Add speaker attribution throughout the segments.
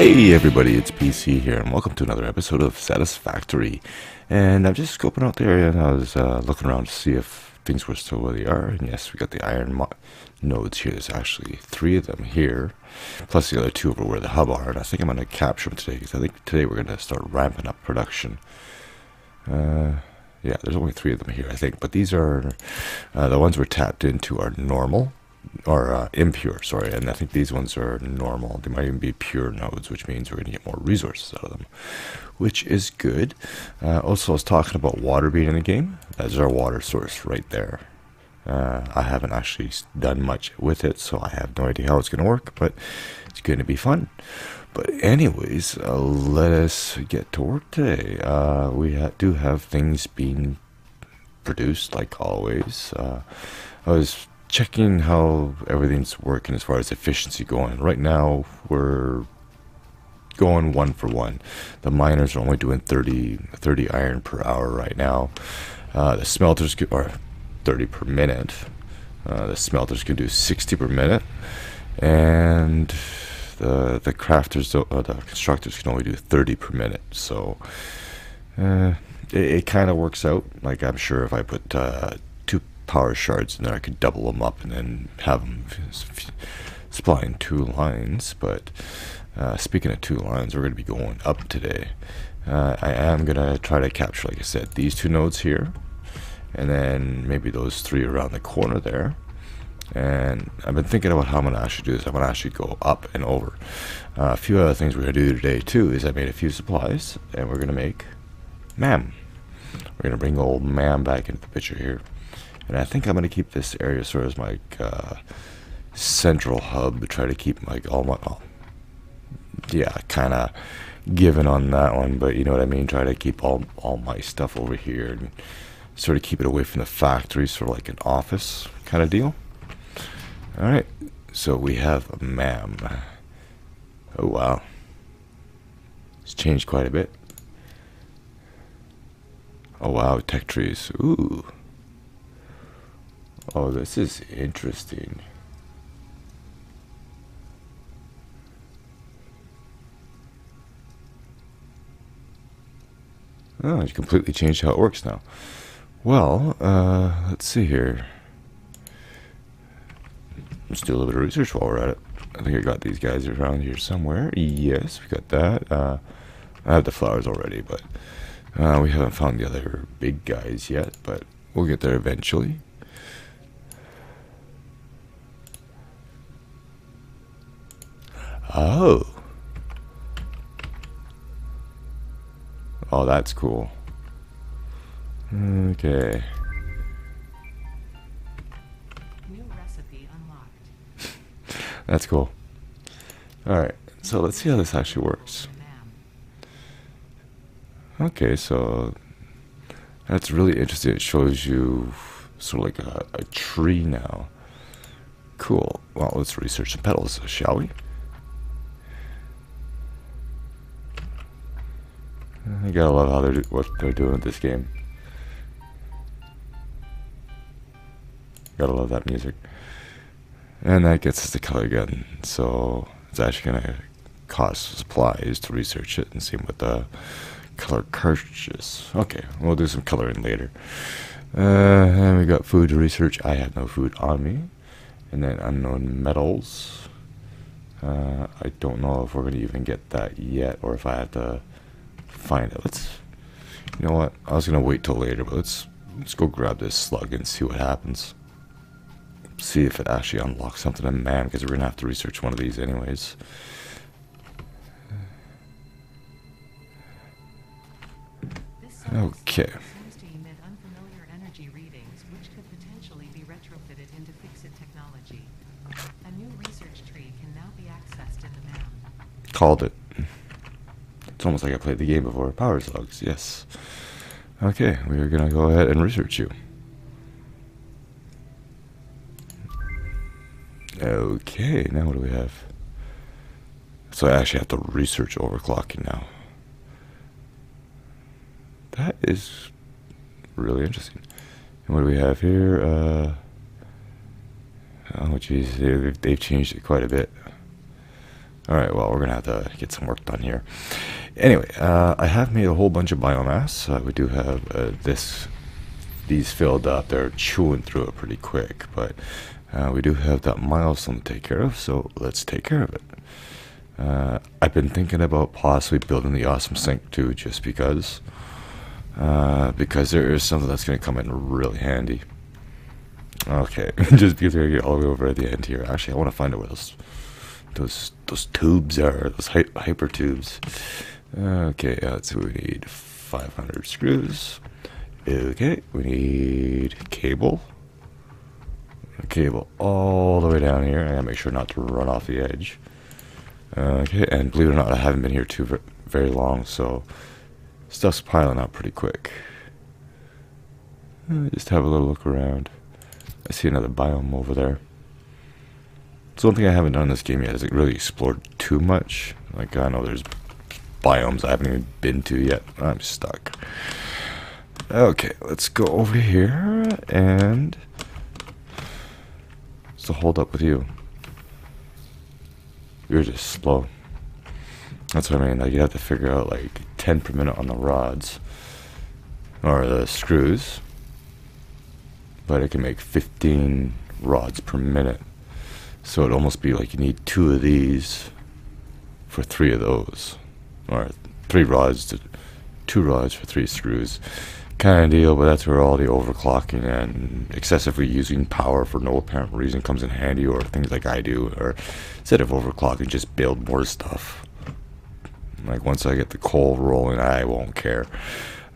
Speaker 1: Hey everybody, it's BC here, and welcome to another episode of Satisfactory. And I'm just scoping out the area, and I was uh, looking around to see if things were still where they are. And yes, we got the iron nodes here. There's actually three of them here, plus the other two over where the hub are. And I think I'm going to capture them today, because I think today we're going to start ramping up production. Uh, yeah, there's only three of them here, I think. But these are uh, the ones we're tapped into are normal or uh, impure, sorry, and I think these ones are normal. They might even be pure nodes, which means we're going to get more resources out of them, which is good. Uh, also, I was talking about water being in the game. That's our water source right there. Uh, I haven't actually done much with it, so I have no idea how it's going to work, but it's going to be fun. But anyways, uh, let us get to work today. Uh, we ha do have things being produced, like always. Uh, I was checking how everything's working as far as efficiency going. Right now, we're going one for one. The miners are only doing 30, 30 iron per hour right now. Uh, the smelters are 30 per minute. Uh, the smelters can do 60 per minute, and the the crafters, uh, the constructors can only do 30 per minute. So uh, it, it kind of works out. Like I'm sure if I put uh, power shards and then I could double them up and then have them supplying two lines. But uh, speaking of two lines, we're going to be going up today. Uh, I am going to try to capture, like I said, these two nodes here and then maybe those three around the corner there. And I've been thinking about how I'm going to actually do this. I'm going to actually go up and over. Uh, a few other things we're going to do today, too, is I made a few supplies, and we're going to make MAM. We're going to bring old MAM back into the picture here. And I think I'm going to keep this area sort of as my uh, central hub to try to keep my all my, oh, yeah, kind of given on that one, but you know what I mean. Try to keep all all my stuff over here and sort of keep it away from the factory, sort of like an office kind of deal. All right, so we have a MAM. Oh wow, it's changed quite a bit. Oh wow, tech trees. Ooh. Oh, this is interesting. Oh, you completely changed how it works now. Well, uh, let's see here. Let's do a little bit of research while we're at it. I think I got these guys around here somewhere. Yes, we got that. Uh, I have the flowers already, but uh, we haven't found the other big guys yet, but we'll get there eventually. Oh. Oh, that's cool. Okay. New recipe unlocked. that's cool. Alright, so let's see how this actually works. Okay, so that's really interesting. It shows you sort of like a, a tree now. Cool. Well, let's research some petals, shall we? I gotta love how they're what they're doing with this game. Gotta love that music. And that gets us the color gun, so it's actually gonna cost supplies to research it and see what the color cartridges. Okay, we'll do some coloring later. Uh, and we got food to research. I have no food on me. And then unknown metals. Uh, I don't know if we're to even get that yet or if I have to find it. Let's, you know what? I was gonna wait till later, but let's let's go grab this slug and see what happens. See if it actually unlocks something in MAM, because we're gonna have to research one of these anyways. Okay. Called it. It's almost like I played the game before. Power slugs, yes. Okay, we are going to go ahead and research you. Okay, now what do we have? So I actually have to research overclocking now. That is really interesting. And what do we have here? Uh, oh, geez, they've, they've changed it quite a bit. Alright, well, we're going to have to get some work done here. Anyway, uh, I have made a whole bunch of biomass. Uh, we do have uh, this, these filled up. They're chewing through it pretty quick, but uh, we do have that milestone to take care of, so let's take care of it. Uh, I've been thinking about possibly building the awesome sink too, just because. Uh, because there is something that's going to come in really handy. Okay, just because we're all the way over at the end here. Actually, I want to find out where those those those tubes are, those hy hyper tubes. Okay, that's what we need. 500 screws. Okay, we need cable. Cable all the way down here. I gotta make sure not to run off the edge. Okay, and believe it or not, I haven't been here too very long, so stuff's piling up pretty quick. Uh, just have a little look around. I see another biome over there. So one thing I haven't done in this game yet is it really explored too much. Like I know there's biomes I haven't even been to yet. I'm stuck. Okay, let's go over here and the hold up with you? You're just slow. That's what I mean. Like you have to figure out like 10 per minute on the rods or the screws, but it can make 15 rods per minute. So it'd almost be like you need two of these for three of those, or three rods to two rods for three screws kind of deal, but that's where all the overclocking and excessively using power for no apparent reason comes in handy, or things like I do, or instead of overclocking, just build more stuff. Like once I get the coal rolling, I won't care.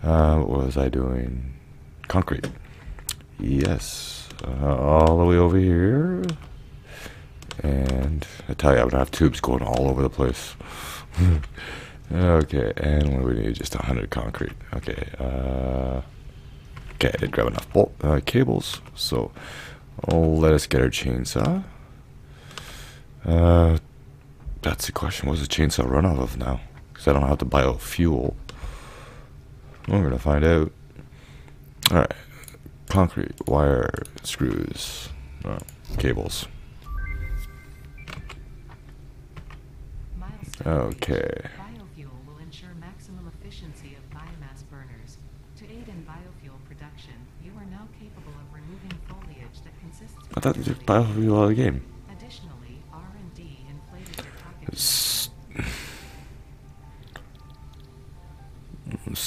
Speaker 1: Uh, what was I doing? Concrete. Yes, uh, all the way over here. And I tell you, I'm gonna have tubes going all over the place. Okay, and what do we need? Just 100 concrete. Okay, uh, okay, I did grab enough bolt uh, cables, so oh, let us get our chainsaw. Uh, that's the question. What's the chainsaw run off of now? Because I don't have to buy fuel. We're gonna find out. All right, concrete, wire, screws, uh, cables. Okay. I thought it was biofuel out of the game.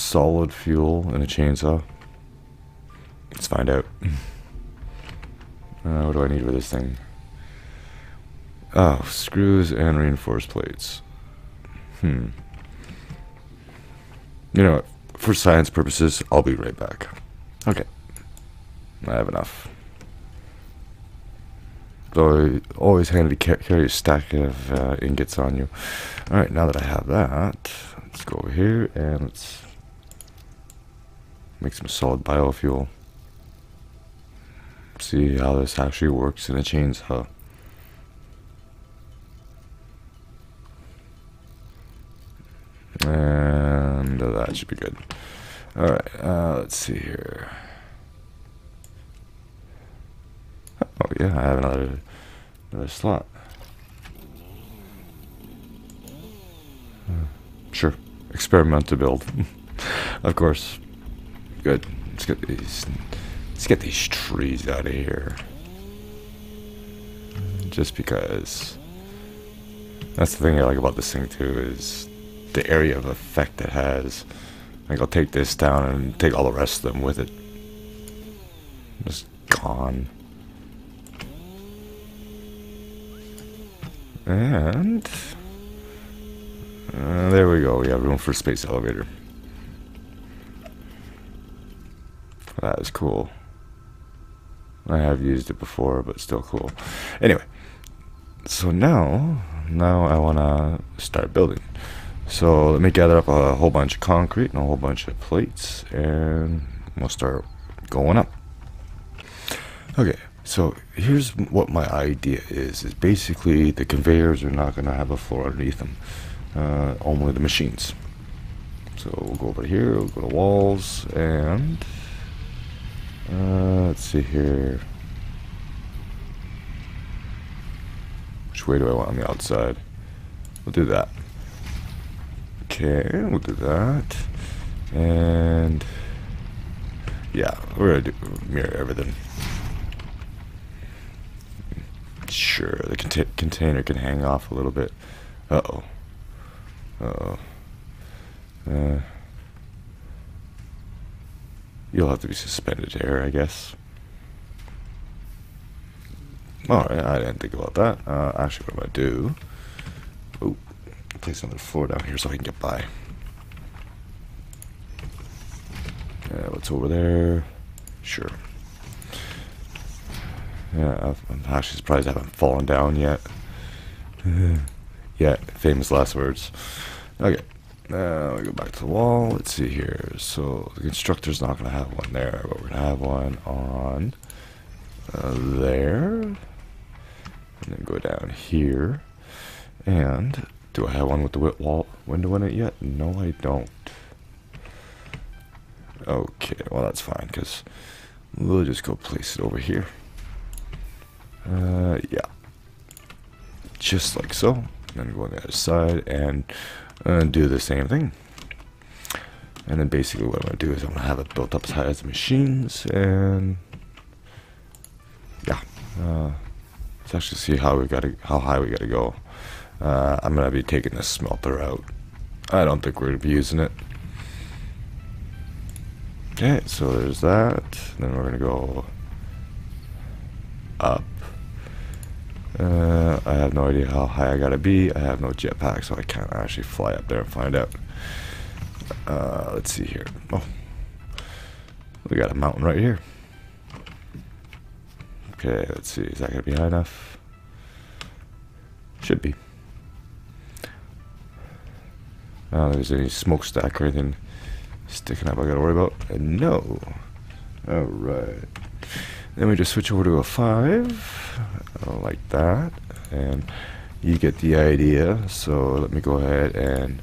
Speaker 1: solid fuel and a chainsaw. Let's find out. Uh, what do I need for this thing? Oh, screws and reinforced plates. Hmm. You know what? For science purposes, I'll be right back. Okay. I have enough. So always handy to carry a stack of uh, ingots on you. Alright, now that I have that, let's go over here and let's make some solid biofuel. See how this actually works in a chainsaw. And that should be good. Alright, uh, let's see here. Oh yeah, I have another another slot. Hmm, sure, experiment to build. of course. Good. Let's get these. Let's get these trees out of here. Just because. That's the thing I like about this thing too is the area of effect it has. Like I'll take this down and take all the rest of them with it. Just gone. And uh, there we go. We have room for space elevator. That is cool. I have used it before, but still cool. Anyway, so now, now I want to start building. So let me gather up a whole bunch of concrete and a whole bunch of plates, and we'll start going up. Okay, so here's what my idea is, is basically the conveyors are not going to have a floor underneath them, uh, only the machines. So we'll go over here, we'll go to walls, and uh, let's see here. Which way do I want on the outside? we'll do that. Okay, we'll do that. And yeah, we're gonna do mirror everything. Sure, the cont container can hang off a little bit. Uh oh. Uh oh. Uh, you'll have to be suspended here, I guess. Alright, I didn't think about that. Uh, actually, what I'm gonna do. Oh, place another floor down here so I can get by. Yeah, what's over there? Sure. Yeah, I'm actually surprised I haven't fallen down yet. yeah, famous last words. Okay, now we go back to the wall. Let's see here. So the constructor's not going to have one there, but we're going to have one on uh, there. And then go down here. And do I have one with the wall window in it yet? No, I don't. Okay, well that's fine because we'll just go place it over here. Uh, yeah. Just like so. And then go on the other side and uh, do the same thing. And then basically what I'm going to do is I'm going to have it built up as high as the machines and yeah. Uh, let's actually see how we got to, how high we got to go. Uh, I'm going to be taking the smelter out. I don't think we're going to be using it. Okay, so there's that. Then we're gonna go up. Uh, I have no idea how high I gotta be. I have no jetpack, so I can't actually fly up there and find out. Uh, let's see here. Oh, we got a mountain right here. Okay, let's see. Is that gonna be high enough? Should be. I don't think there's any smokestack or anything sticking up I gotta worry about. And no. Alright. Then we just switch over to a 5. like that. And you get the idea. So let me go ahead and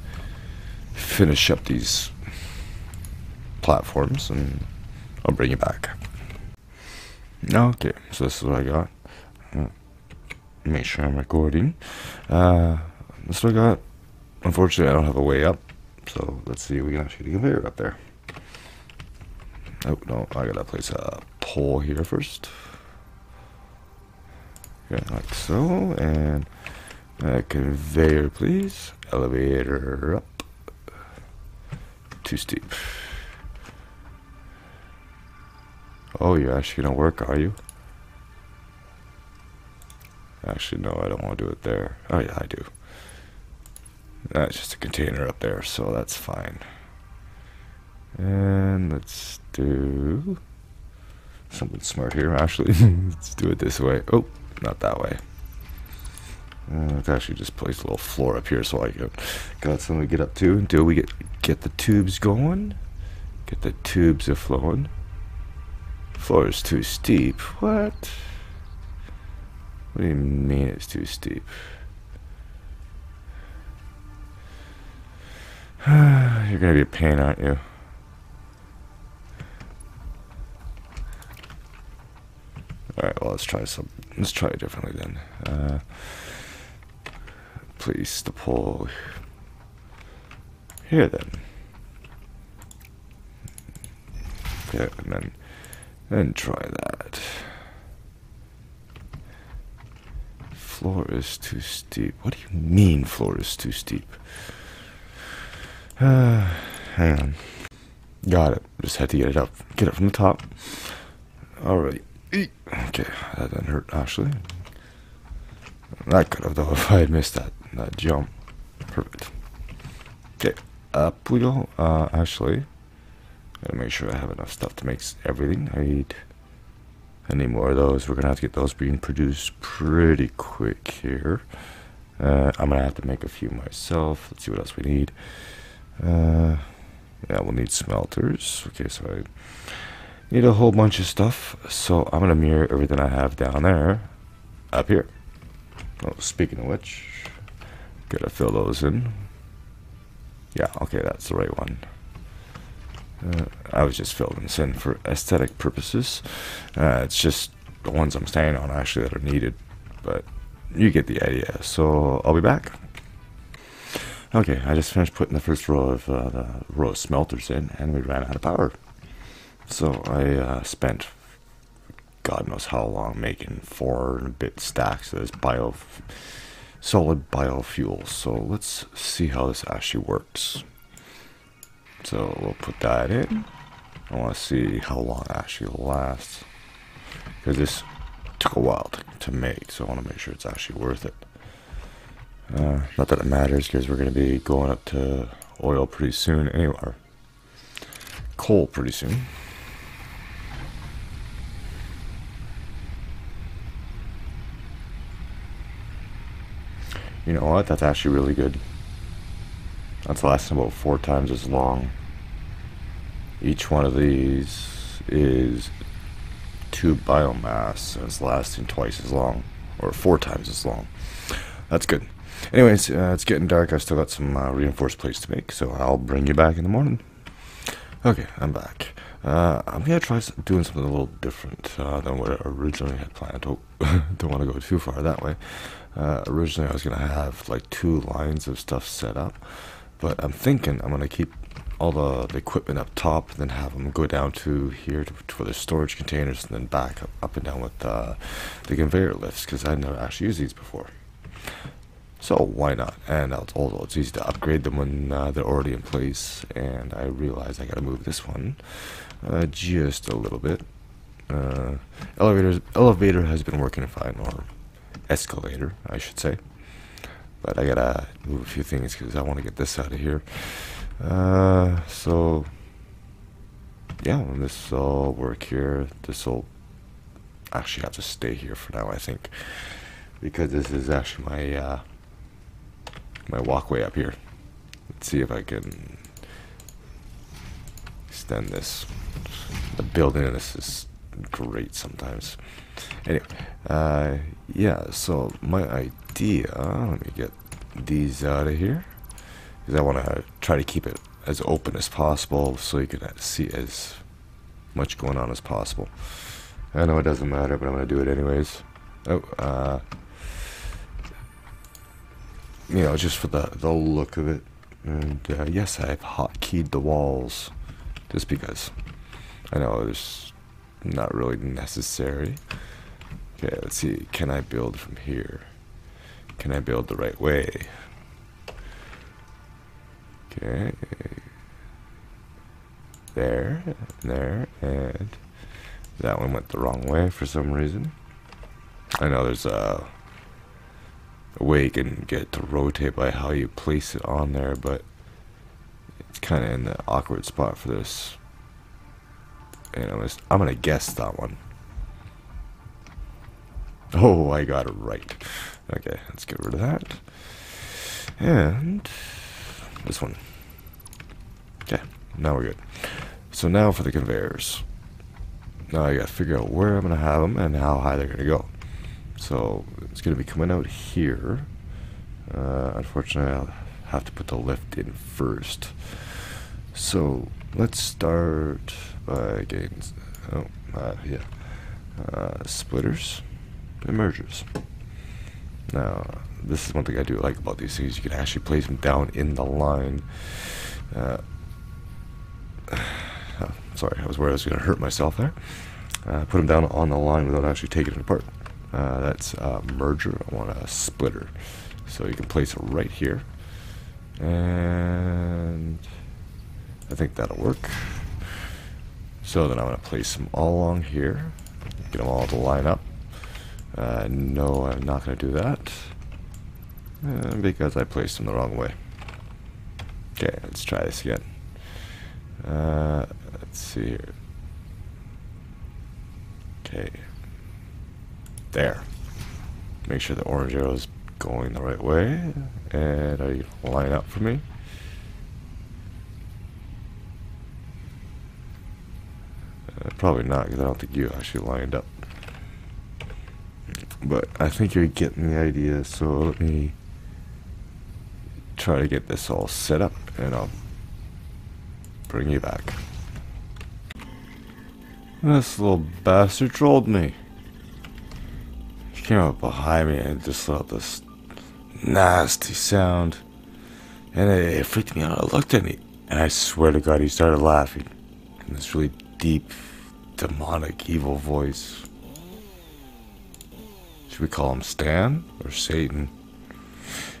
Speaker 1: finish up these platforms and I'll bring you back. Okay, so this is what I got. Uh, make sure I'm recording. Uh, this is what I got. Unfortunately, I don't have a way up. So let's see if we can actually get a up there. Oh, no, I gotta place a pole here first. Like so, and a conveyor, please. Elevator up. Too steep. Oh, you're actually gonna work, are you? Actually, no, I don't want to do it there. Oh, yeah, I do. That's just a container up there, so that's fine. And let's do something smart here, actually. let's do it this way. Oh, not that way. Uh, let's actually just place a little floor up here so I can got something to get up to until we get, get the tubes going. Get the tubes a flowing. Floor is too steep. What? What do you mean it's too steep? You're gonna be a pain, aren't you? Alright, well let's try some let's try it differently then. Uh, the pole here then. Okay, and then and try that. Floor is too steep. What do you mean floor is too steep? Uh, hang on. Got it. Just had to get it up. Get it from the top. Alright. Okay, that didn't hurt, actually. That could have, though, if I had missed that, that jump. Perfect. Okay, up we go. Uh, actually, gotta make sure I have enough stuff to make everything. I need any more of those. We're gonna have to get those being produced pretty quick here. Uh, I'm gonna have to make a few myself. Let's see what else we need. Uh, yeah, we'll need smelters. Okay, so I need a whole bunch of stuff. So I'm gonna mirror everything I have down there up here. Oh, speaking of which, gotta fill those in. Yeah, okay, that's the right one. Uh, I was just filling this in for aesthetic purposes. Uh, it's just the ones I'm staying on actually that are needed, but you get the idea. So I'll be back. Okay, I just finished putting the first row of uh, the row of smelters in, and we ran out of power. So I uh, spent God knows how long making four and a bit stacks of this bio, solid biofuel. So let's see how this actually works. So we'll put that in. I want to see how long actually lasts. Because this took a while to, to make, so I want to make sure it's actually worth it. Uh, not that it matters because we're going to be going up to oil pretty soon anyway. Coal pretty soon. You know what? That's actually really good. That's lasting about four times as long. Each one of these is two biomass and it's lasting twice as long or four times as long. That's good. Anyways, uh, it's getting dark. I still got some uh, reinforced plates to make, so I'll bring you back in the morning. Okay, I'm back. Uh, I'm gonna try doing something a little different uh, than what I originally had planned. Oh, don't want to go too far that way. Uh, originally, I was gonna have like two lines of stuff set up, but I'm thinking I'm gonna keep all the, the equipment up top, and then have them go down to here to, for the storage containers, and then back up, up and down with uh, the conveyor lifts because I never actually used these before. So why not? And also it's easy to upgrade them when uh, they're already in place. And I realize I got to move this one uh, just a little bit. Uh, elevator has been working fine, or escalator, I should say. But I gotta move a few things because I want to get this out of here. Uh, so yeah, this will work here. This will actually have to stay here for now, I think, because this is actually my uh, my walkway up here. Let's see if I can extend this. The building in this is great sometimes. Anyway, uh, yeah, so my idea, let me get these out of here, because I want to try to keep it as open as possible so you can see as much going on as possible. I know it doesn't matter, but I'm going to do it anyways. Oh, uh, you know, just for the, the look of it. And uh, yes, I've hotkeyed the walls just because I know it's not really necessary. Okay, let's see. Can I build from here? Can I build the right way? Okay. There, there, and that one went the wrong way for some reason. I know there's a way you can get to rotate by how you place it on there, but it's kind of in the awkward spot for this. And I'm, just, I'm gonna guess that one. Oh, I got it right. Okay, let's get rid of that. And this one. Okay, now we're good. So now for the conveyors. Now I gotta figure out where I'm gonna have them and how high they're gonna go. So it's to be coming out here. Uh, unfortunately, I'll have to put the lift in first. So let's start by getting, oh, uh, yeah, uh, splitters and mergers. Now, this is one thing I do like about these things. You can actually place them down in the line. Uh, oh, sorry, I was worried I was going to hurt myself there. Uh, put them down on the line without actually taking it apart. Uh, that's a merger. I want a splitter. So you can place it right here. And I think that'll work. So then I'm going to place them all along here. Get them all to line up. Uh, no, I'm not going to do that. Uh, because I placed them the wrong way. Okay, let's try this again. Uh, let's see here. Okay, there. Make sure the orange arrow is going the right way. And are you line up for me? Uh, probably not, because I don't think you actually lined up. But I think you're getting the idea, so let me try to get this all set up, and I'll bring you back. This little bastard trolled me He came up behind me and just let this nasty sound. And it, it freaked me out. I looked at it, and I swear to God, he started laughing And this really deep, demonic, evil voice. Should we call him Stan or Satan?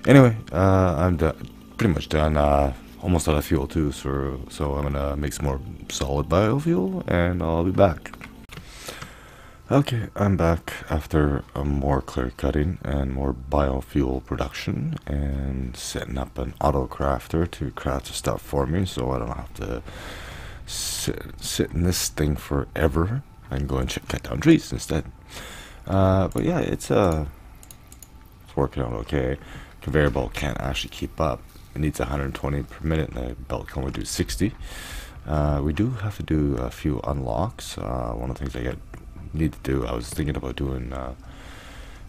Speaker 1: Anyway, uh, I'm done, pretty much done. Uh, almost out of fuel too, so so I'm gonna make some more solid biofuel, and I'll be back. Okay, I'm back after a more clear cutting and more biofuel production and setting up an auto crafter to craft the stuff for me so I don't have to sit, sit in this thing forever. Can go and cut down trees instead. Uh, but yeah, it's uh, it's working out okay. Conveyor belt can't actually keep up. It needs 120 per minute, and the belt can only do 60. Uh, we do have to do a few unlocks. Uh, one of the things I get need to do, I was thinking about doing uh,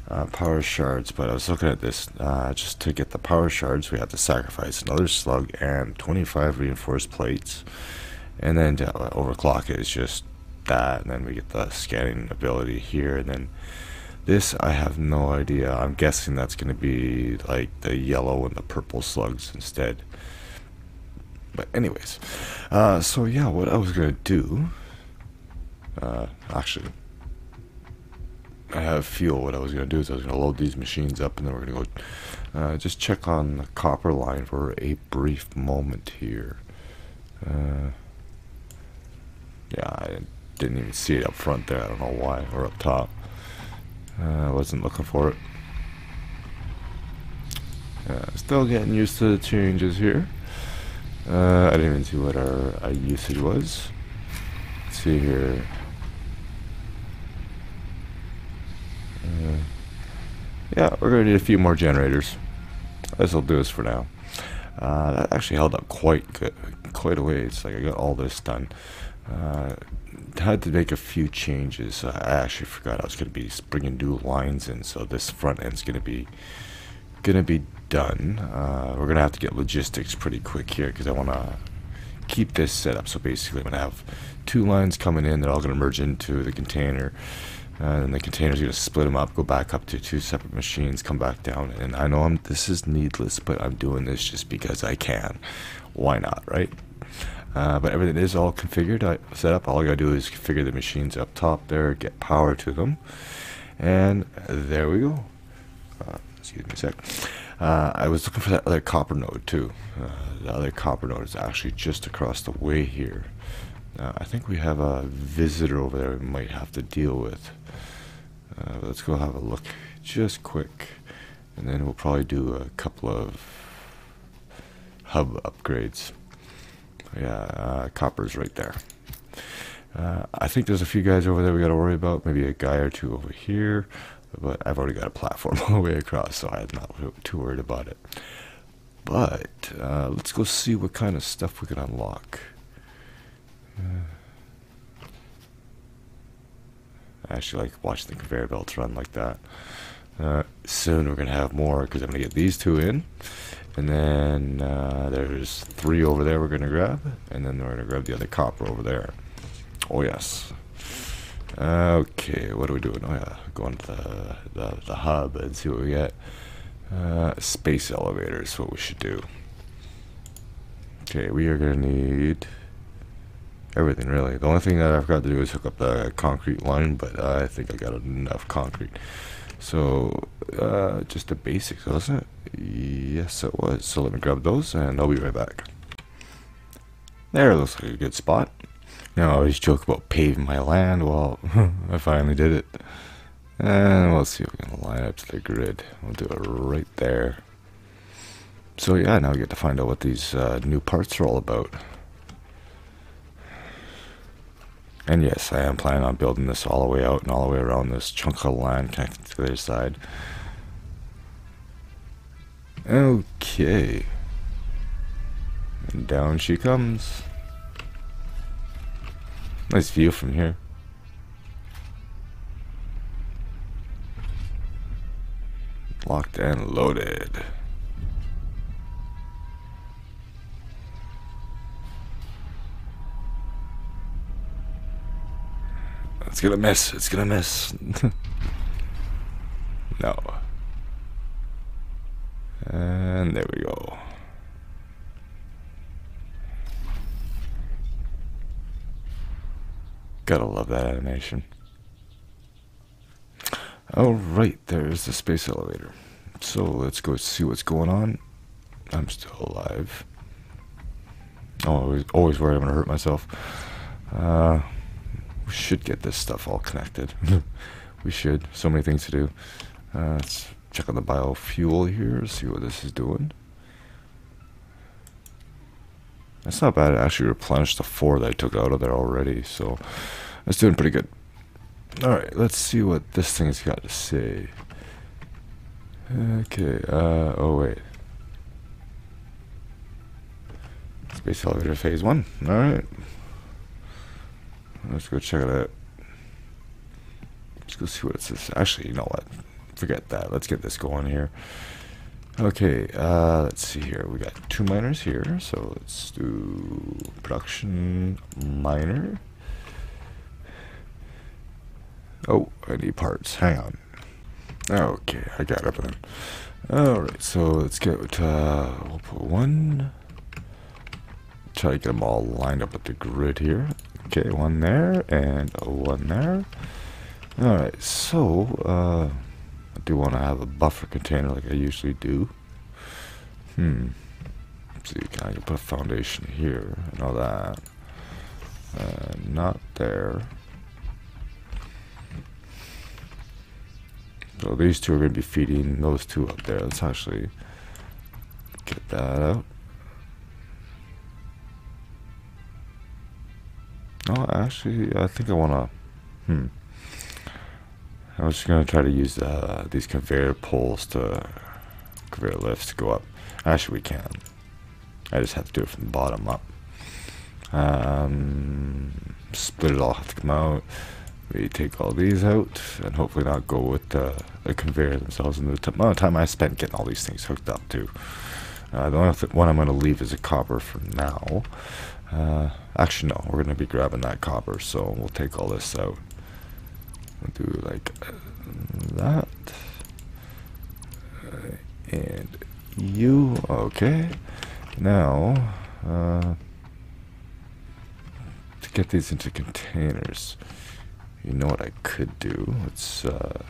Speaker 1: uh, power shards, but I was looking at this. Uh, just to get the power shards, we have to sacrifice another slug and 25 reinforced plates, and then to overclock it is just that, and then we get the scanning ability here, and then this I have no idea. I'm guessing that's going to be like the yellow and the purple slugs instead. But anyways, uh, so yeah, what I was going to do, uh, actually, I have fuel. What I was going to do is I was going to load these machines up and then we're going to go uh, just check on the copper line for a brief moment here. Uh, yeah, I didn't even see it up front there. I don't know why. Or up top. Uh, I wasn't looking for it. Uh, still getting used to the changes here. Uh, I didn't even see what our, our usage was. Let's see here. Uh, yeah, we're going to need a few more generators. This will do us for now. Uh, that actually held up quite good, quite a ways. Like I got all this done. Uh, had to make a few changes. I actually forgot I was going to be bringing new lines in, so this front end's going to be going to be done. Uh, we're going to have to get logistics pretty quick here because I want to keep this set up. So basically, I'm going to have two lines coming in. They're all going to merge into the container. Uh, and the container's going to split them up, go back up to two separate machines, come back down. And I know I'm, this is needless, but I'm doing this just because I can. Why not, right? Uh, but everything is all configured, I set up. All I gotta do is configure the machines up top there, get power to them, and there we go. Uh, excuse me a sec. Uh, I was looking for that other copper node too. Uh, the other copper node is actually just across the way here. Uh, I think we have a visitor over there we might have to deal with. Uh, let's go have a look just quick, and then we'll probably do a couple of hub upgrades yeah, uh, copper's right there. Uh, I think there's a few guys over there we got to worry about. Maybe a guy or two over here. But I've already got a platform all the way across, so I'm not too worried about it. But uh, let's go see what kind of stuff we can unlock. I actually like watching the conveyor belts run like that. Uh, soon we're going to have more because I'm going to get these two in. And then uh, there's three over there we're going to grab. And then we're going to grab the other copper over there. Oh, yes. Okay, what are we doing? Oh, yeah, going to the, the, the hub and see what we get. Uh, space elevator is what we should do. Okay, we are going to need everything, really. The only thing that I've got to do is hook up the concrete line, but I think I got enough concrete. So, uh, just the basics, wasn't it? Yes, it was. So let me grab those and I'll be right back. There looks like a good spot. Now I always joke about paving my land. Well, I finally did it. And we'll see if we can line up to the grid. We'll do it right there. So yeah, now we get to find out what these uh, new parts are all about. And yes, I am planning on building this all the way out and all the way around this chunk of land connected to the other side. Okay. And down she comes. Nice view from here. Locked and loaded. It's gonna miss. It's gonna miss. no. And there we go. Gotta love that animation. Alright, there's the space elevator. So let's go see what's going on. I'm still alive. Oh, always, always worried I'm gonna hurt myself. Uh, we should get this stuff all connected. we should. So many things to do. Uh, let's check on the biofuel here, see what this is doing. That's not bad. It actually replenished the four that I took out of there already, so that's doing pretty good. Alright, let's see what this thing's got to say. Okay, uh, oh wait. Space elevator phase one. Alright. Let's go check it out. Let's go see what it says. Actually, you know what? Forget that. Let's get this going here. Okay, uh, let's see here. We got two miners here, so let's do production miner. Oh, I need parts. Hang on. Okay, I got everything. Alright, so let's get, uh, we'll put one. Try to get them all lined up with the grid here. Okay, one there, and one there. Alright, so, uh, do want to have a buffer container like I usually do. Hmm. Let's see, can I can put a foundation here and all that? Uh, not there. So these two are going to be feeding those two up there. Let's actually get that out. Oh, actually, I think I want to... Hmm. I was just going to try to use uh, these conveyor poles to... Conveyor lifts to go up. Actually, we can. I just have to do it from the bottom up. Um, split it all have to come out we take all these out and hopefully not go with the, the conveyor themselves and the amount of time I spent getting all these things hooked up to. Uh, the only one I'm going to leave is a copper for now. Uh, actually, no, we're going to be grabbing that copper, so we'll take all this out. Do like uh, that. And you, okay. Now, uh, to get these into containers. You know what I could do? Let's uh,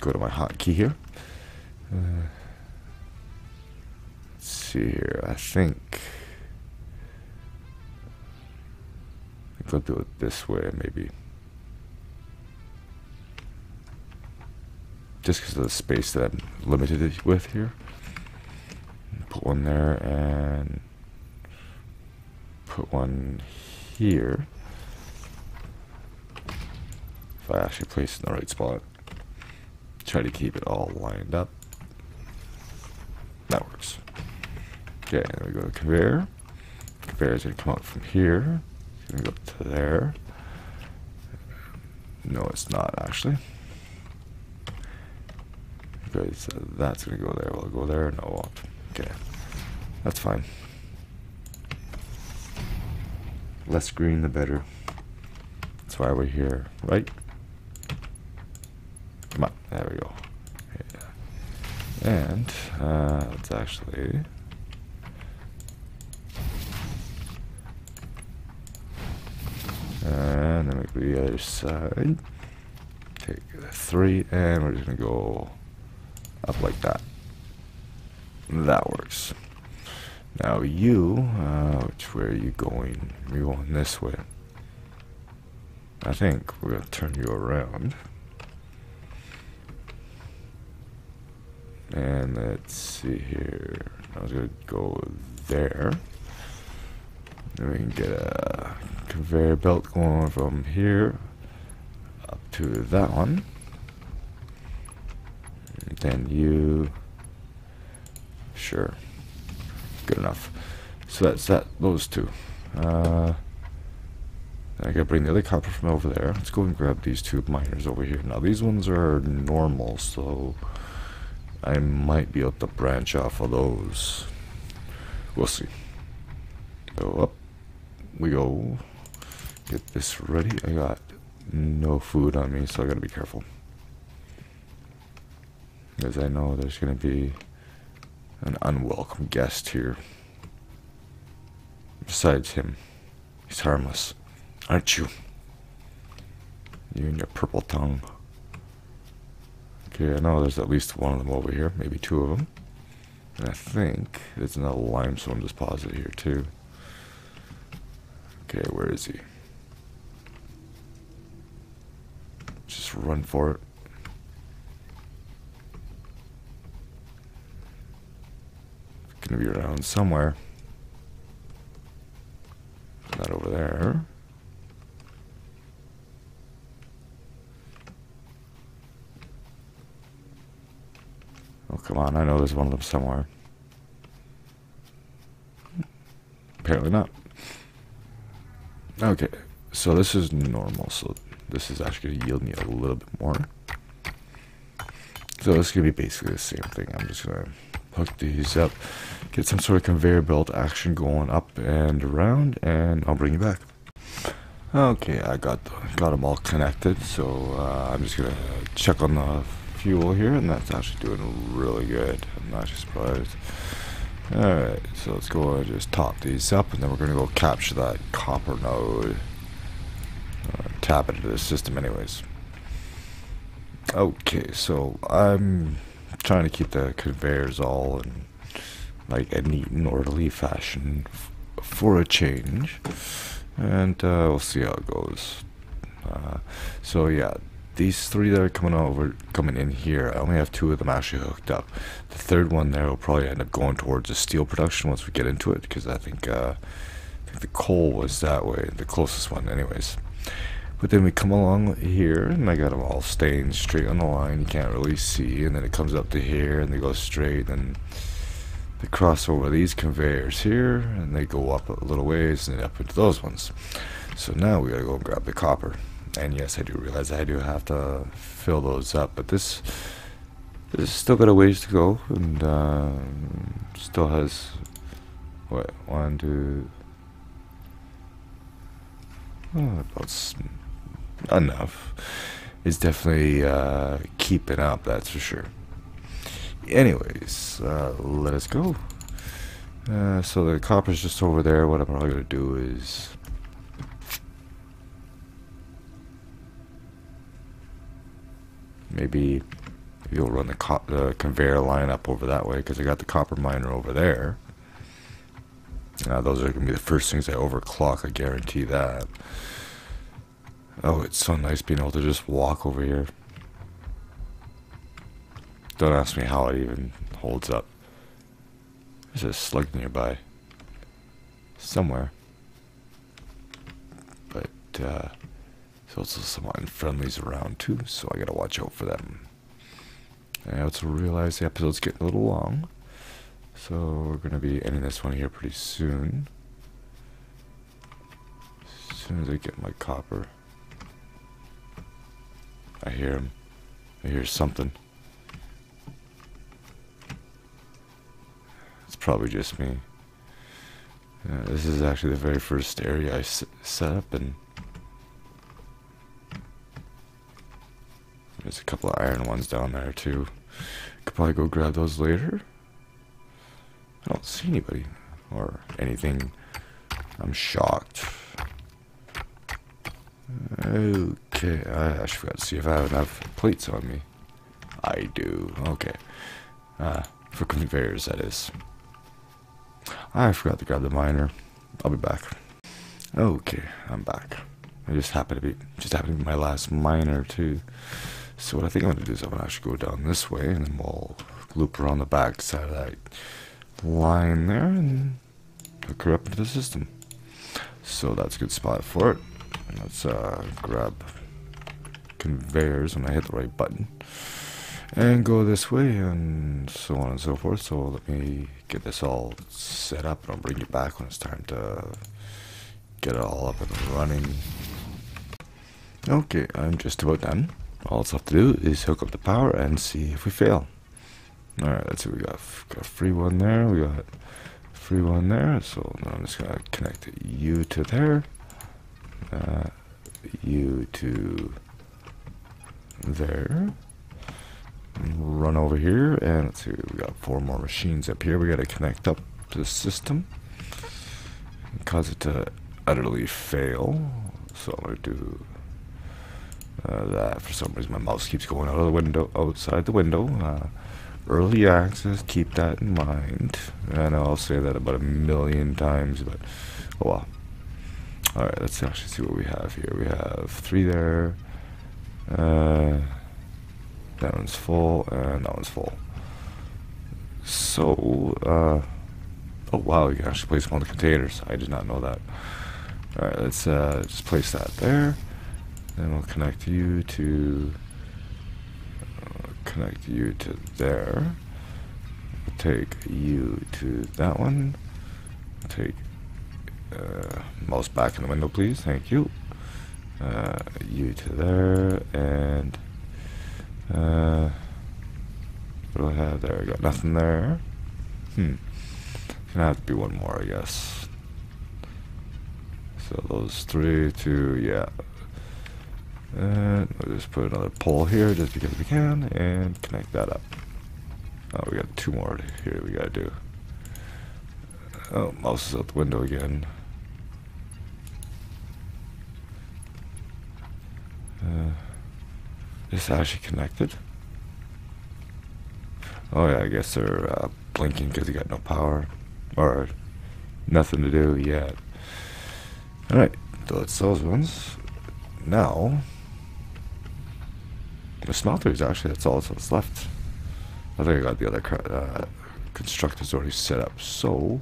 Speaker 1: go to my hotkey here. Uh, let's see here. I think, I think I'll do it this way, maybe. Just because of the space that I'm limited with here. Put one there and put one here if I actually place it in the right spot. Try to keep it all lined up. That works. Okay, there we go to conveyor. Conveyor is going to come out from here. It's going to go up to there. No, it's not actually. Because uh, that's going to go there. Will it go there? No, won't. Okay, that's fine. Less green, the better. That's why we're here, right? Come on, there we go. Yeah. And uh, let's actually and then we go the other side. Take three, and we're just gonna go up like that. That works. Now you, uh, which way are you going? You're going this way. I think we're gonna turn you around. And let's see here. I was going to go there. Then we can get a conveyor belt going from here up to that one. Then you... Sure. Good enough. So that's that. Those two. Uh, I gotta bring the other copper from over there. Let's go and grab these two miners over here. Now these ones are normal, so I might be able to branch off of those. We'll see. Go up. We go. Get this ready. I got no food on me, so I gotta be careful. Because I know there's gonna be an unwelcome guest here. Besides him, he's harmless, aren't you? You and your purple tongue. Okay, I know there's at least one of them over here, maybe two of them. And I think there's another limestone deposit here too. Okay, where is he? Just run for it. Gonna be around somewhere. Not over there. Oh, come on. I know there's one of them somewhere. Apparently not. Okay, so this is normal. So this is actually going to yield me a little bit more. So this is going to be basically the same thing. I'm just going to hook these up, get some sort of conveyor belt action going up and around, and I'll bring you back. Okay, I got got them all connected, so uh, I'm just gonna check on the fuel here, and that's actually doing really good. I'm not surprised. Alright, so let's go and just top these up, and then we're gonna go capture that copper node. Uh, tap it into the system anyways. Okay, so I'm trying to keep the conveyors all in like a neat and orderly fashion for a change. And uh, we'll see how it goes. Uh, so yeah these three that are coming over coming in here I only have two of them actually hooked up. The third one there will probably end up going towards the steel production once we get into it because I think uh, I think the coal was that way the closest one anyways. But then we come along here, and I got them all staying straight on the line. You can't really see, and then it comes up to here, and they go straight, and they cross over these conveyors here, and they go up a little ways, and up into those ones. So now we gotta go grab the copper. And yes, I do realize I do have to fill those up, but this this still got a ways to go, and uh, still has what one, two, oh, about enough is definitely uh, keeping up, that's for sure. Anyways, uh, let us go. Uh, so the copper's just over there. What I'm probably going to do is... Maybe, will run the, the conveyor line up over that way because I got the copper miner over there. Uh, those are going to be the first things I overclock, I guarantee that. Oh, it's so nice being able to just walk over here. Don't ask me how it even holds up. There's a slug nearby. Somewhere. But, uh, there's also some unfriendlies around too, so I gotta watch out for them. I also realize the episode's getting a little long. So we're gonna be ending this one here pretty soon. As soon as I get my copper. I hear him. I hear something. It's probably just me. Uh, this is actually the very first area I set up and there's a couple of iron ones down there too. Could probably go grab those later. I don't see anybody or anything. I'm shocked. Okay, I actually forgot to see if I have enough plates on me. I do. Okay. Uh, for conveyors, that is. I forgot to grab the miner. I'll be back. Okay, I'm back. I just happened to be just happened to be my last miner too. So what I think I'm gonna do is I'm gonna actually go down this way and then we'll loop around the back side of that line there and hook her up into the system. So that's a good spot for it. Let's uh, grab conveyors when I hit the right button. And go this way and so on and so forth. So let me get this all set up and I'll bring you back when it's time to get it all up and running. Okay, I'm just about done. All it's left to do is hook up the power and see if we fail. Alright, let's see, we got, got a free one there, we got free one there, so now I'm just to connect you to there uh, you to there. Run over here and let's see, we got four more machines up here. We got to connect up to the system cause it to utterly fail. So I'm gonna do Uh, that for some reason my mouse keeps going out of the window, outside the window. Uh, early access, keep that in mind. And I'll say that about a million times, but oh well. Alright, let's actually see what we have here. We have three there. Uh, that one's full, and that one's full. So, uh, oh wow, you can actually place them on the containers. I did not know that. Alright, let's uh, just place that there. Then we'll connect you to uh, connect you to there. We'll take you to that one. Take uh, mouse back in the window, please. Thank you. Uh, you to there, and uh, what do I have there? I got nothing there. Hmm. Gonna have to be one more, I guess. So those three, two, yeah. And we'll just put another pole here just because we can, and connect that up. Oh, we got two more here we gotta do. Oh, mouse is out the window again. Uh, is actually connected? Oh yeah, I guess they're uh, blinking because they got no power. Or nothing to do yet. Alright, so it's those ones. Now, the smelter is actually, that's all that's left. I think I got the other uh, constructors already set up. So,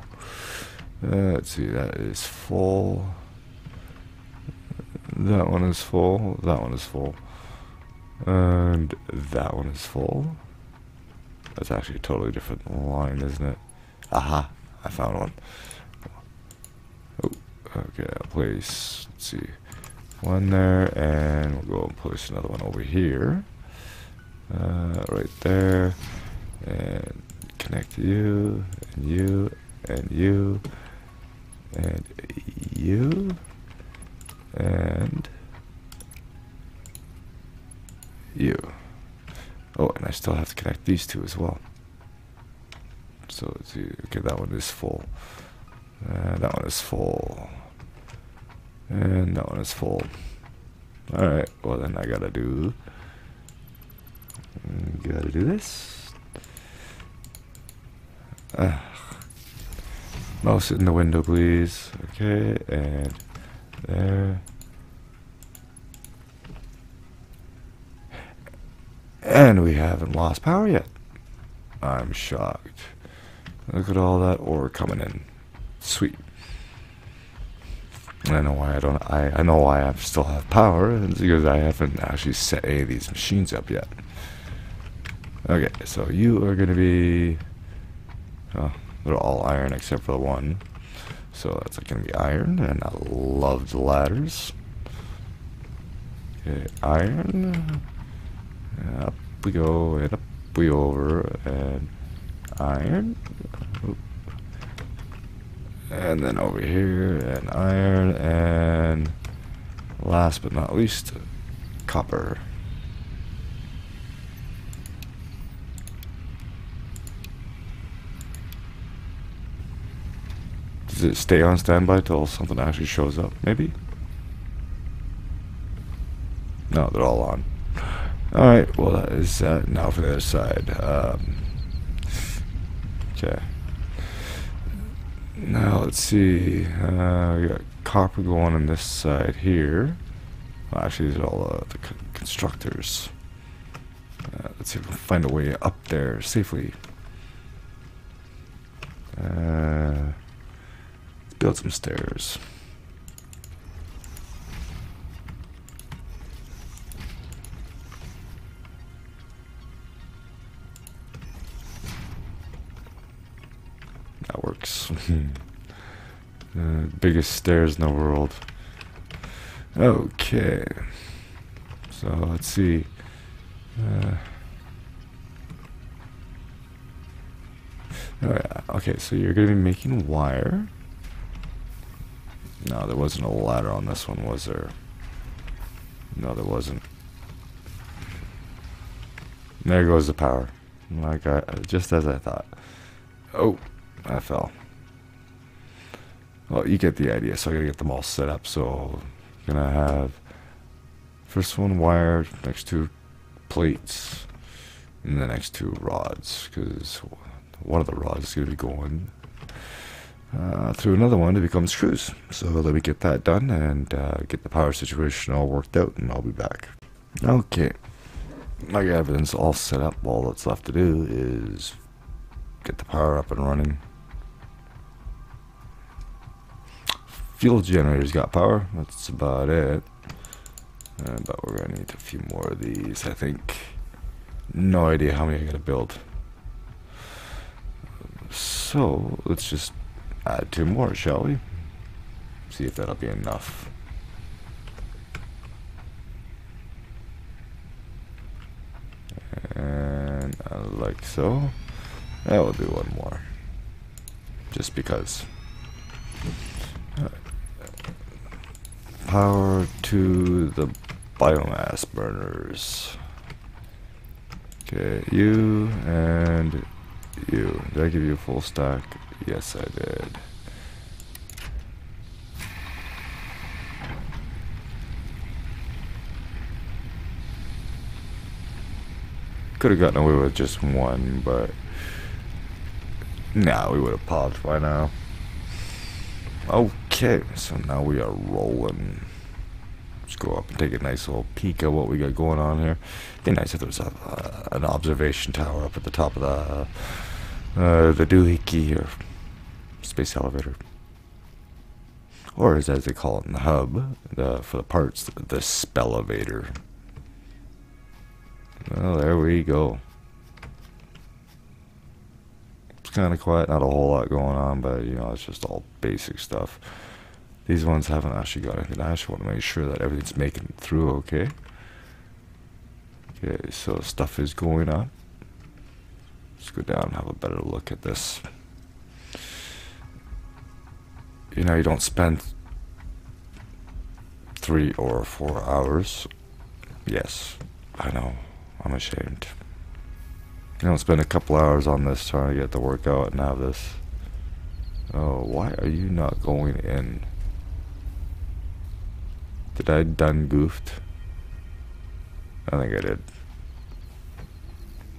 Speaker 1: uh, let's see, that is full. That one is full. That one is full. And that one is full. That's actually a totally different line, isn't it? Aha, I found one. Oh, okay, I'll place, let's see, one there, and we'll go and place another one over here. Uh, right there. And connect you, and you, and you, and you and you. Oh, and I still have to connect these two as well. So, see, okay, that one is full. Uh, that one is full. And that one is full. Alright, well then I gotta do... Gotta do this. Uh, mouse in the window, please. Okay, and there. And we haven't lost power yet. I'm shocked. Look at all that ore coming in. Sweet. I know why I don't. I I know why I still have power. It's because I haven't actually set any of these machines up yet. Okay, so you are gonna be. Oh, they're all iron except for the one. So that's going to be iron, and I love the ladders. Okay, iron. Uh, up we go, and up we over, and iron. And then over here, and iron, and last but not least, copper. Does it stay on standby till something actually shows up, maybe? No, they're all on. Alright, well that is uh, now for the other side. Um, okay. Now let's see. Uh, we got copper going on this side here. Well, actually, these are all uh, the constructors. Uh, let's see if we can find a way up there safely. Uh, let's build some stairs. That works. uh, biggest stairs in the world. Okay. So let's see. Uh, okay, so you're going to be making wire. No, there wasn't a ladder on this one, was there? No, there wasn't. There goes the power. Like I, just as I thought. Oh, I fell. Well, you get the idea. So I gotta get them all set up. So, I'm gonna have First one wire, next two plates, and the next two rods, because one of the rods is to be going uh, through another one to become screws. So let me get that done and uh, get the power situation all worked out, and I'll be back. Okay, got everything's all set up. All that's left to do is get the power up and running. Fuel generator's got power. That's about it. Uh, but we're gonna need a few more of these, I think. No idea how many I gotta build. So let's just add two more, shall we? See if that'll be enough. And uh, like so. I will do one more. Just because. Power to the biomass burners. Okay, you and you. Did I give you a full stack? Yes, I did. Could have gotten away with just one, but nah, we would have popped by now. Oh, Okay, so now we are rolling. Let's go up and take a nice little peek at what we got going on here. Be nice if there was a, uh, an observation tower up at the top of the uh, the doohickey or space elevator, or as, as they call it in the hub, the for the parts, the, the spell-elevator. Well, there we go. It's kind of quiet, not a whole lot going on, but you know, it's just all basic stuff. These ones haven't actually got anything. I actually want to make sure that everything's making it through okay. Okay, so stuff is going up. Let's go down and have a better look at this. You know, you don't spend three or four hours. Yes, I know. I'm ashamed. You don't spend a couple hours on this trying to get the workout and have this. Oh, why are you not going in? Did I done goofed? I think I did.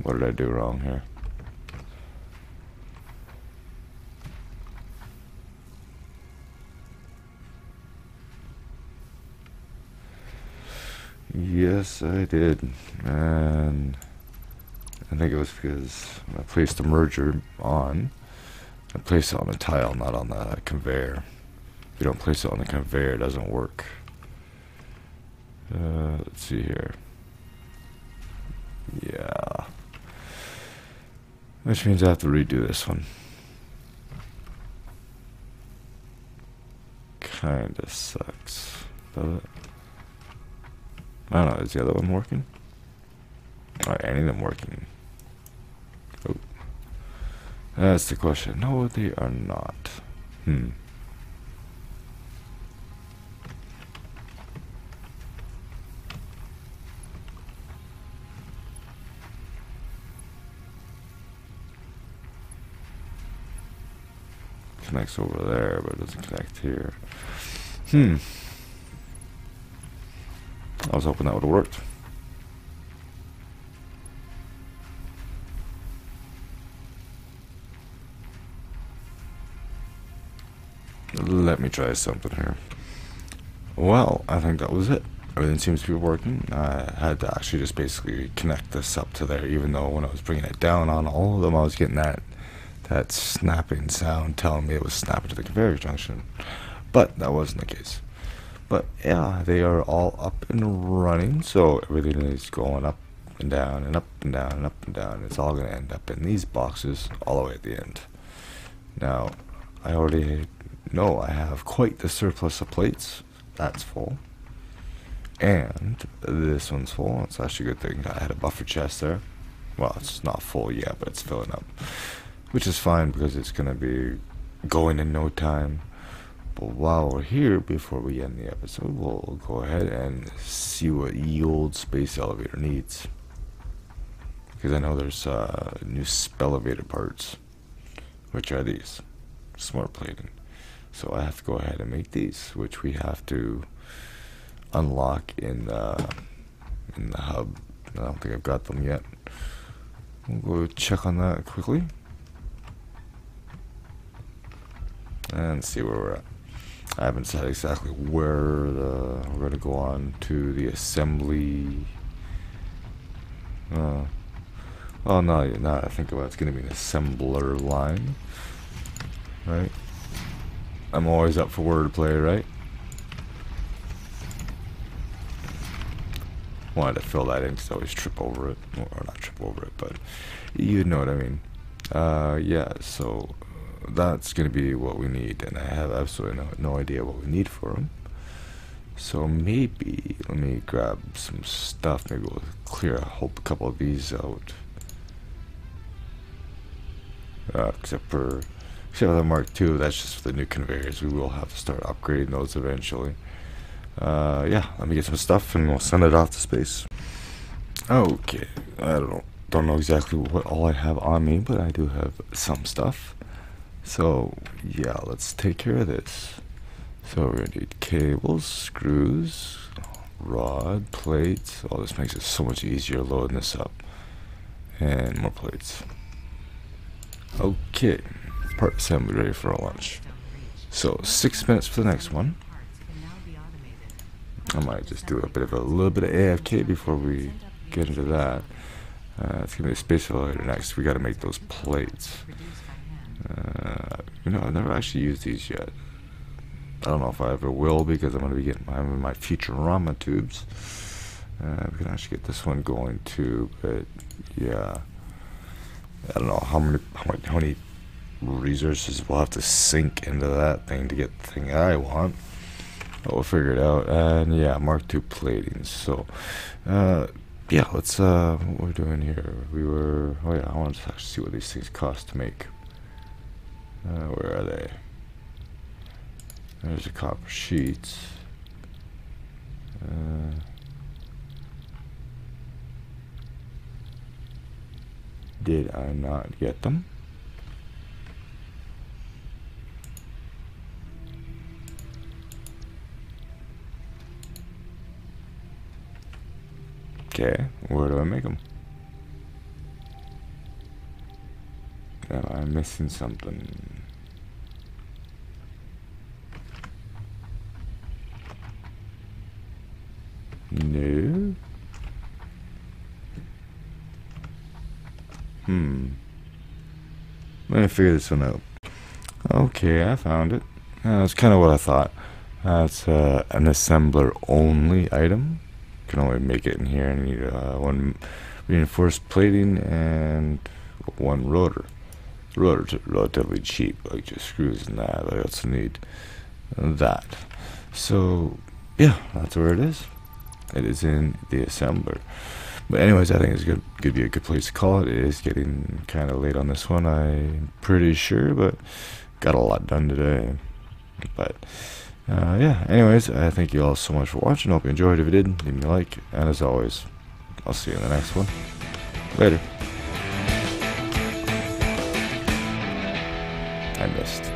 Speaker 1: What did I do wrong here? Yes, I did. And I think it was because I placed the merger on. I placed it on a tile, not on the conveyor. If you don't place it on the conveyor, it doesn't work. Uh, let's see here. Yeah. Which means I have to redo this one. Kinda sucks. Does it? I don't know, is the other one working? Alright, any of them working? Oh. That's the question. No, they are not. Hmm. Connects over there, but it doesn't connect here. Hmm. I was hoping that would have worked. Let me try something here. Well, I think that was it. Everything seems to be working. I had to actually just basically connect this up to there, even though when I was bringing it down on all of them, I was getting that that snapping sound telling me it was snapping to the conveyor junction. But that wasn't the case. But yeah, they are all up and running, so everything is going up and down and up and down and up and down. It's all going to end up in these boxes all the way at the end. Now, I already know I have quite the surplus of plates. That's full. And this one's full. It's actually a good thing I had a buffer chest there. Well, it's not full yet, but it's filling up. Which is fine because it's going to be going in no time. But while we're here, before we end the episode, we'll go ahead and see what ye old space elevator needs. Because I know there's uh, new elevator parts, which are these smart plating. So I have to go ahead and make these, which we have to unlock in uh, in the hub. I don't think I've got them yet. We'll go check on that quickly. And see where we're at. I haven't said exactly where the, we're going to go on to the assembly. Uh, oh no, now I think about it, it's going to be an assembler line. Right? I'm always up for wordplay, right? Wanted to fill that in because I always trip over it. Or not trip over it, but you know what I mean. Uh, yeah, so that's going to be what we need, and I have absolutely no, no idea what we need for them. So maybe, let me grab some stuff, maybe we'll clear a whole couple of these out. Uh, except for, except for the Mark II, that's just for the new conveyors. We will have to start upgrading those eventually. Uh, yeah, let me get some stuff and we'll send it off to space. Okay, I don't know, don't know exactly what all I have on me, but I do have some stuff. So yeah, let's take care of this. So we're gonna need cables, screws, rod, plates. Oh, this makes it so much easier loading this up. And more plates. Okay, part assembly ready for our lunch. So six minutes for the next one. I might just do a bit of a little bit of AFK before we get into that. Uh, it's gonna be a space elevator next. We gotta make those plates. Uh, you know, I've never actually used these yet. I don't know if I ever will because I'm going to be getting my, my Futurama tubes. Uh, we can actually get this one going too, but yeah. I don't know how many, how many, how many resources we'll have to sink into that thing to get the thing I want. But we'll figure it out. And yeah, Mark II plating. So, uh, yeah, let's, uh, what we're doing here. We were, oh yeah, I want to actually see what these things cost to make. Uh, where are they? There's the copper sheets. Uh, did I not get them? Okay, where do I make them? Am I missing something? No. Hmm. Let me figure this one out. Okay, I found it. Uh, that's kind of what I thought. That's uh, an assembler only item. Can only make it in here. I need uh, one reinforced plating and one rotor relatively cheap, like just screws and that. I also need that. So yeah, that's where it is. It is in the assembler. But anyways, I think it's good. Could be a good place to call it. It is getting kind of late on this one. I'm pretty sure, but got a lot done today. But uh, yeah. Anyways, I thank you all so much for watching. Hope you enjoyed. If you did, leave me a like. And as always, I'll see you in the next one. Later. Missed.